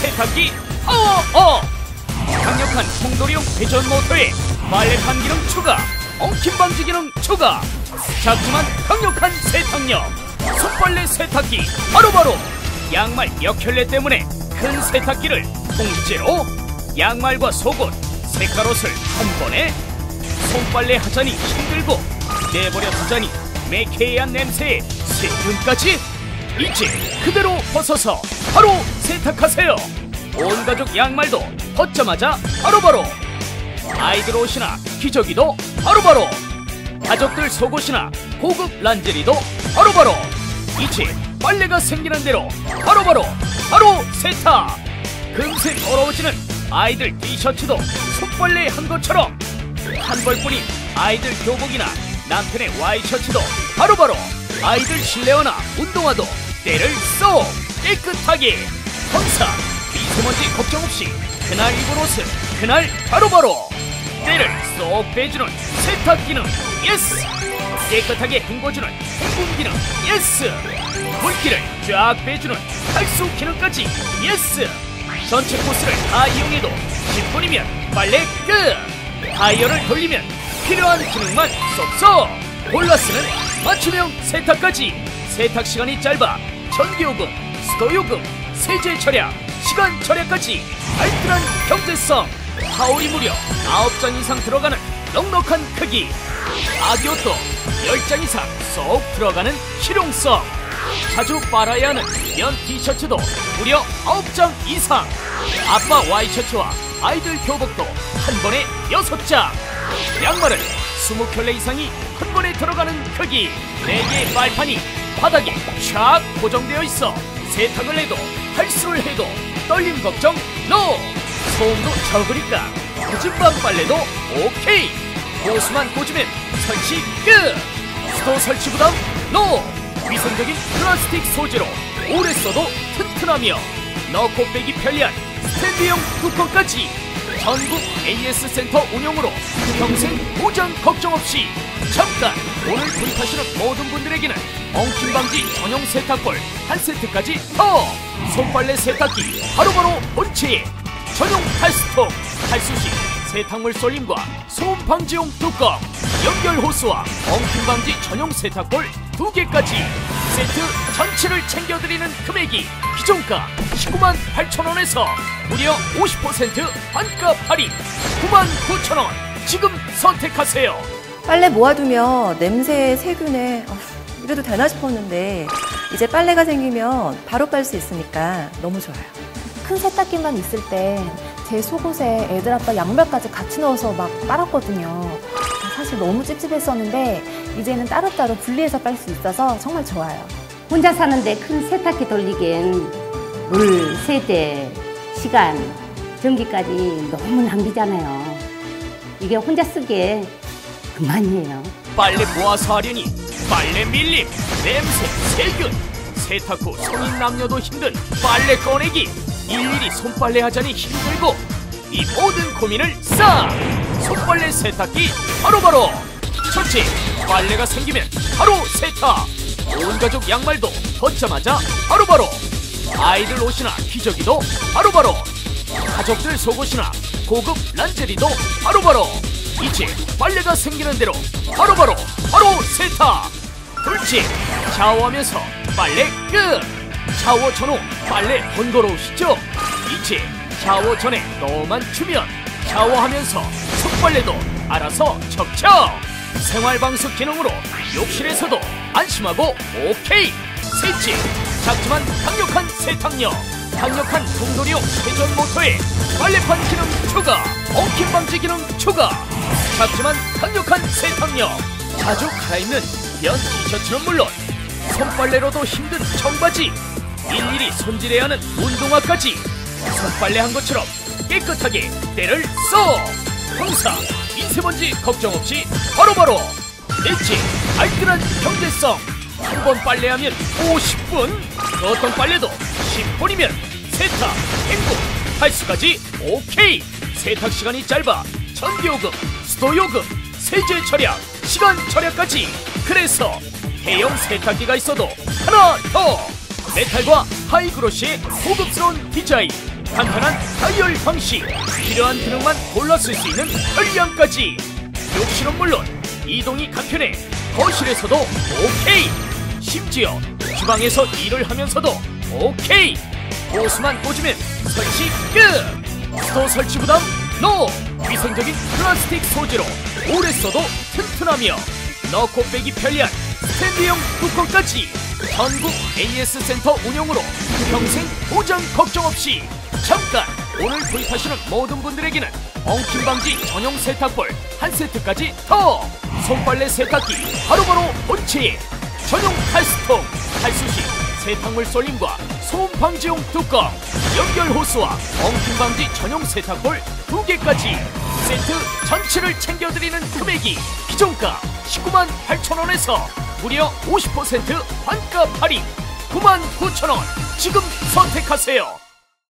세탁기. 어어. 강력한 통돌이용 회전 모터에 빨래판 기능 추가 엉킴 방지 기능 추가. 작지만 강력한 세탁력. 손빨래 세탁기. 바로바로 양말 몇 켤레 때문에 큰 세탁기를 통째로 양말과 속옷 색깔옷을 한 번에 손빨래 하자니 힘들고 내버려 두자니 매캐한 냄새에 세균까지 이제 그대로 벗어서 바로 세탁하세요. 온 가족 양말도 벗자마자 바로바로. 아이들 옷이나 기저귀도 바로바로. 가족들 속옷이나 고급 란제리도 바로바로. 이제 빨래가 생기는 대로 바로바로 바로 세탁. 금세 더러워지는 아이들 티셔츠도 손빨래 한 것처럼. 한 벌뿐인 아이들 교복이나 남편의 와이셔츠도 바로바로. 아이들 실내화나 운동화도 때를 쏙! 깨끗하게! 항상 미세먼지 걱정 없이 그날 입은 옷을 그날 바로바로! 때를 쏙 빼주는 세탁 기능 yes! 깨끗하게 헹궈주는 헹굼 기능 yes! 물기를 쫙 빼주는 탈수 기능까지 yes! 전체 코스를 다 이용해도 10분이면 빨래 끝! 타이어를 돌리면 필요한 기능만 쏙쏙 골라 쓰는 맞춤형 세탁까지 세탁 시간이 짧아 전기요금, 수도요금, 세제 절약, 시간 절약까지 알뜰한 경제성 하울이 무려 9장 이상 들어가는 넉넉한 크기. 아기 옷도 10장 이상 쏙 들어가는 실용성. 자주 빨아야 하는 면 티셔츠도 무려 9장 이상. 아빠 와이셔츠와 아이들 교복도 한 번에 6장. 양말은 20켤레 이상이 한 번에 들어가는 크기. 4개의 빨판이 바닥에 쫙 고정되어 있어 세탁을 해도 탈수를 해도 떨림 걱정 NO! 소음도 적으니까 고집방 빨래도 오케이 호수만 꽂으면 설치 끝 수도 설치 부담 NO! 위생적인 플라스틱 소재로 오래 써도 튼튼하며 넣고 빼기 편리한 스탠드형 뚜껑까지 전국 AS 센터 운영으로 평생 보장 걱정 없이 잠깐 오늘 구입하시는 모든 분들에게는 엉킴 방지 전용 세탁볼 한 세트까지 더! 손빨래 세탁기 바로바로 본체 전용 탈수통 탈수 시 세탁물 쏠림과 소음 방지용 뚜껑 연결 호스와 엉킴 방지 전용 세탁볼 두 개까지 세트 전체를 챙겨드리는 금액이 기존가 19만 8천 원에서 무려 50% 반값 할인 9만 9천 원 지금 선택하세요. 빨래 모아두면 냄새에 세균에 어휴, 이래도 되나 싶었는데 이제 빨래가 생기면 바로 빨 수 있으니까 너무 좋아요. 큰 세탁기만 있을 때 제 속옷에 애들 아빠 양말까지 같이 넣어서 막 빨았거든요. 사실 너무 찝찝했었는데 이제는 따로따로 분리해서 빨 수 있어서 정말 좋아요. 혼자 사는데 큰 세탁기 돌리기엔 물, 세대, 시간, 전기까지 너무 낭비잖아요. 이게 혼자 쓰기에 그만이에요. 빨래 모아서 하려니 빨래 밀림, 냄새, 세균 세탁 후 성인 남녀도 힘든 빨래 꺼내기 일일이 손빨래 하자니 힘들고 이 모든 고민을 싹 손빨래 세탁기 바로바로 첫째 빨래가 생기면 바로 세탁 온 가족 양말도 벗자마자 바로바로. 아이들 옷이나 기저귀도 바로 바로. 가족들 속옷이나 고급 란제리도 바로바로. 이제 빨래가 생기는 대로 바로바로 바로 세탁 둘째 샤워하면서 빨래 끝. 샤워 전후 빨래 번거로우시죠? 이제 샤워 전에 너만 주면 샤워하면서 손빨래도 알아서 척척 생활방수 기능으로 욕실에서도 안심하고 오케이! 셋째 작지만 강력한 세탁력. 강력한 동돌이용 회전 모터에 빨래판 기능 추가 엉킴 방지 기능 추가. 작지만 강력한 세탁력. 자주 갈아입는 면 티셔츠는 물론 손빨래로도 힘든 청바지 일일이 손질해야 하는 운동화까지 손빨래 한 것처럼 깨끗하게 때를 쏙 항상 미세먼지 걱정 없이 바로바로 넷째 알뜰한 경제성. 한 번 빨래하면 50분 그 어떤 빨래도 10분이면 세탁, 헹굼, 탈수까지 오케이. 세탁 시간이 짧아. 전기요금, 수도요금, 세제 절약, 시간 절약까지. 그래서 대형 세탁기가 있어도 하나 더. 메탈과 하이그로시의 고급스러운 디자인 간편한 다이얼 방식. 필요한 기능만 골라 쓸 수 있는 편리함까지. 욕실은 물론 이동이 간편해 거실에서도 오케이. 심지어 주방에서 일을 하면서도 오케이. 호스만 꽂으면 설치 끝. 스토어 설치 부담 no. 위생적인 플라스틱 소재로 오래 써도 튼튼하며 넣고 빼기 편리한 스탠드형 뚜껑까지 전국 AS 센터 운영으로 평생 보장 걱정 없이 잠깐! 오늘 구입하시는 모든 분들에게는 엉킴 방지 전용 세탁볼 한 세트까지 더! 손빨래 세탁기 바로바로 본체 전용 칼스통 칼수시 세탁물 쏠림과 소음 방지용 뚜껑 연결 호스와 엉킴 방지 전용 세탁볼 두 개까지 세트 전체를 챙겨드리는 금액이 기존가 19만 8천 원에서 무려 50% 환가 할인 9만 9천 원. 지금 선택하세요.